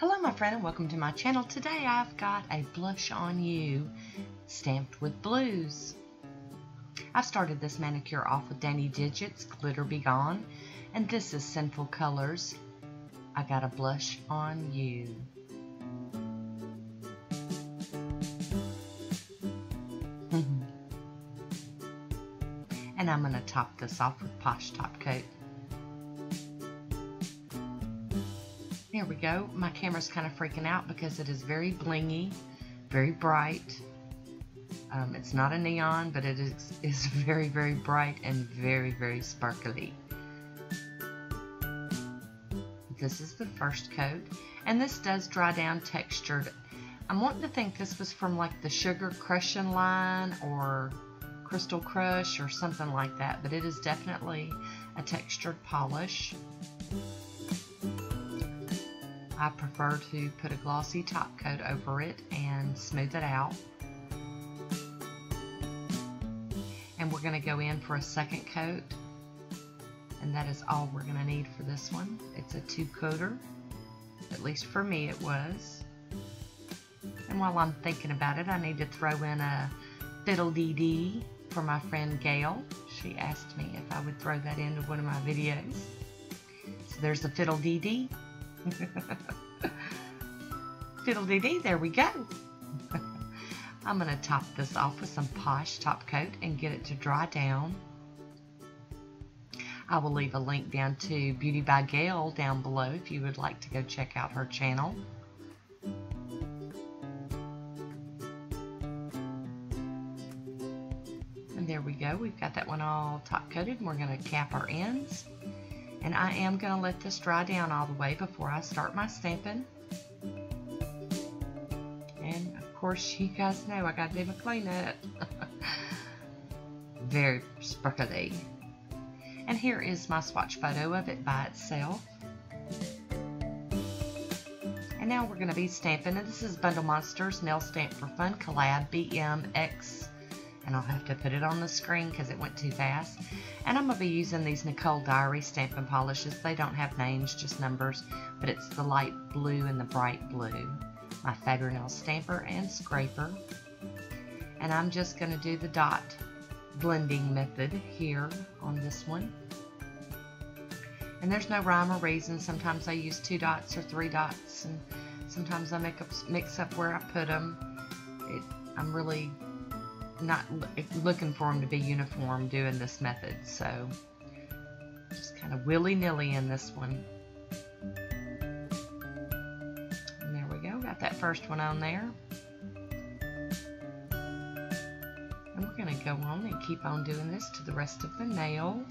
Hello my friend and welcome to my channel. Today I've got a blush on you stamped with blues. I've started this manicure off with Danny Digits Glitter Be Gone and this is Sinful Colors. I got a blush on you. and I'm going to top this off with Posh Top Coat. There we go. My camera's kind of freaking out because it is very blingy, very bright. Um, it's not a neon, but it is, is very, very bright and very, very sparkly. This is the first coat, and this does dry down textured. I'm wanting to think this was from like the Sugar Crushing line or Crystal Crush or something like that, but it is definitely a textured polish. I prefer to put a glossy top coat over it and smooth it out. And we're going to go in for a second coat. And that is all we're going to need for this one. It's a two coater. At least for me it was. And while I'm thinking about it, I need to throw in a fiddle dee dee for my friend Gail. She asked me if I would throw that into one of my videos. So there's the fiddle dee dee. Fiddle dee dee, there we go. I'm going to top this off with some Posh top coat and get it to dry down. I will leave a link down to Beauty by Gail down below if you would like to go check out her channel. And there we go. We've got that one all top coated we're going to cap our ends. And I am going to let this dry down all the way before I start my stamping. And of course, you guys know I got to do my cleanup. Very sparkly. And here is my swatch photo of it by itself. And now we're going to be stamping, and this is Bundle Monsters Nail Stamp for Fun Collab BMX and I'll have to put it on the screen because it went too fast. And I'm going to be using these Nicole Diary stamping polishes. They don't have names, just numbers, but it's the light blue and the bright blue. My Fab Ur Nail stamper and scraper. And I'm just going to do the dot blending method here on this one. And there's no rhyme or reason. Sometimes I use two dots or three dots, and sometimes I make up, mix up where I put them. It, I'm really not looking for them to be uniform doing this method. So just kind of willy-nilly in this one. And there we go. Got that first one on there. And we're going to go on and keep on doing this to the rest of the nails.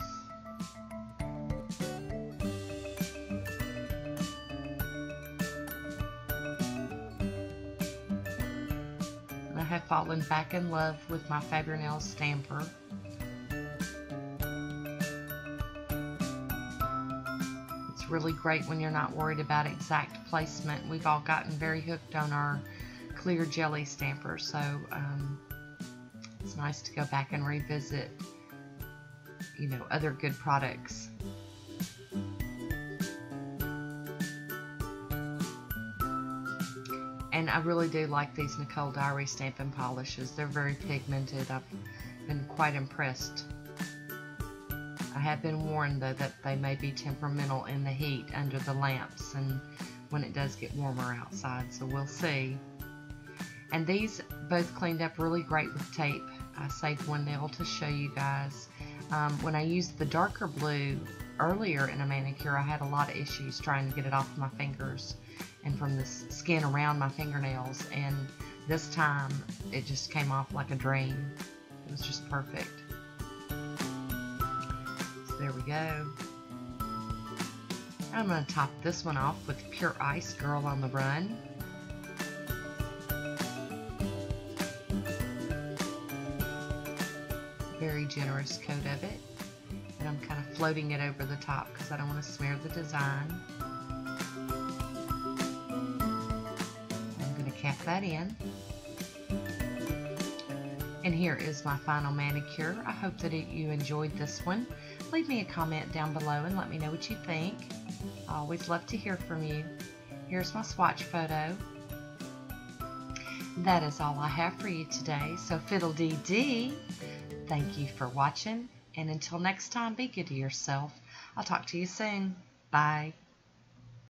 Have fallen back in love with my Fab Ur Nail stamper. It's really great when you're not worried about exact placement. We've all gotten very hooked on our clear jelly stamper, so um, it's nice to go back and revisit, you know, other good products. And I really do like these Nicole Diary stamping polishes. They're very pigmented. I've been quite impressed. I have been warned though that they may be temperamental in the heat under the lamps and when it does get warmer outside, so we'll see. And these both cleaned up really great with tape. I saved one nail to show you guys. Um, when I used the darker blue earlier in a manicure, I had a lot of issues trying to get it off my fingers and from the skin around my fingernails and this time it just came off like a dream. It was just perfect. So there we go. I'm going to top this one off with Pure Ice Girl on the Run. Very generous coat of it. And I'm kind of floating it over the top because I don't want to smear the design. that in. And here is my final manicure. I hope that it, you enjoyed this one. Leave me a comment down below and let me know what you think. I always love to hear from you. Here's my swatch photo. That is all I have for you today. So Fiddle Dee Dee, thank you for watching. And until next time, be good to yourself. I'll talk to you soon. Bye.